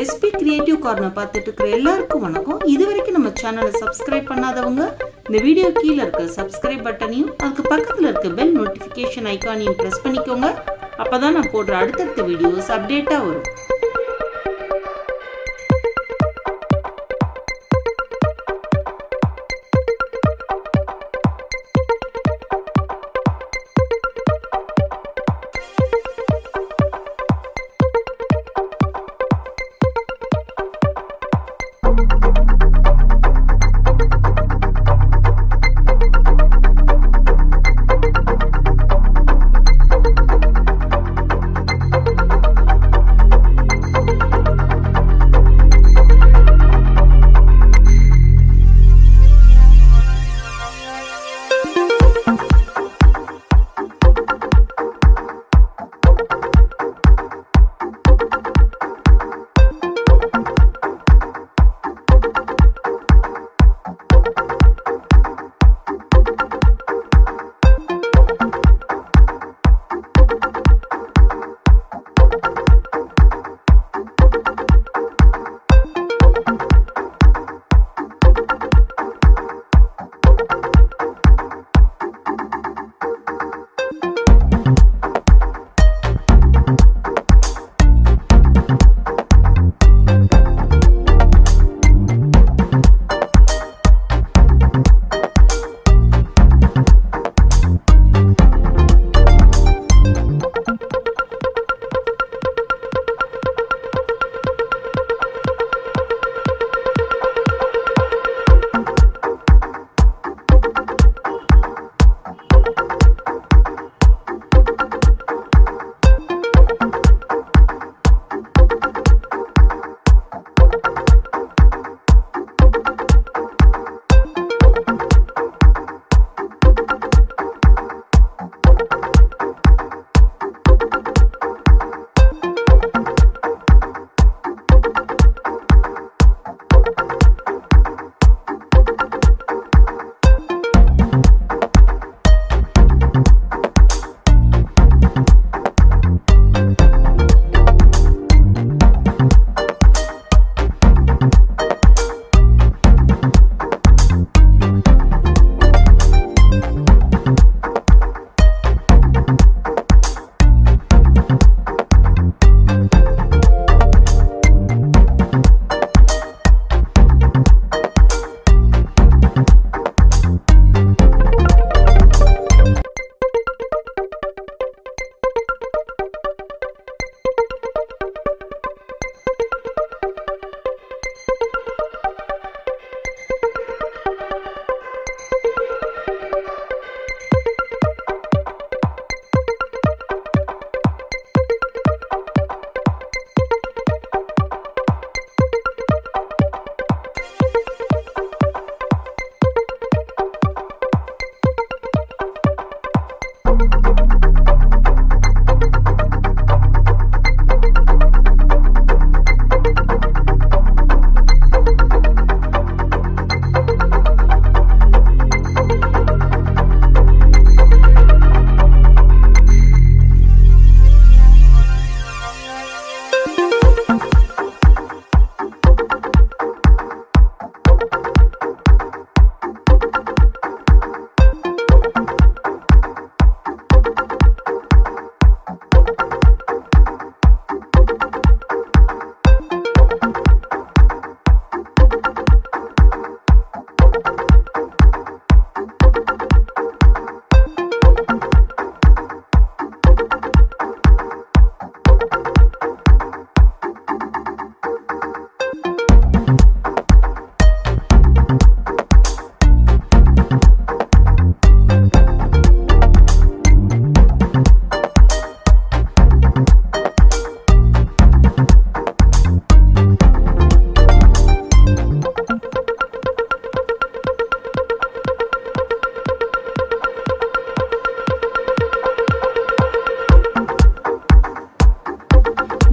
SP creative corner பார்த்துட்டு இருக்கிற எல்லாருக்கும் வணக்கம். இது வரைக்கும் நம்ம சேனலை சப்ஸ்கிரைப் பண்ணாதவங்க இந்த வீடியோ கீழே இருக்க சப்ஸ்கிரைப் பட்டனையும் அதுக்கு பக்கத்தில் இருக்க பெல் நோட்டிஃபிகேஷன் ஐக்கானையும் ப்ரெஸ் பண்ணிக்கோங்க. அப்பதான் நான் போடுற அடுத்தடுத்த வீடியோஸ் அப்டேட்டாக வரும்.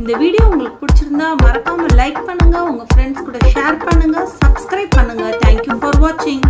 இந்த வீடியோ உங்களுக்கு பிடிச்சிருந்தா மறக்காம லைக் பண்ணுங்க உங்க ஃப்ரெண்ட்ஸ் கூட ஷேர் பண்ணுங்க சப்ஸ்கிரைப் பண்ணுங்க. தேங்க்யூ ஃபார் வாட்சிங்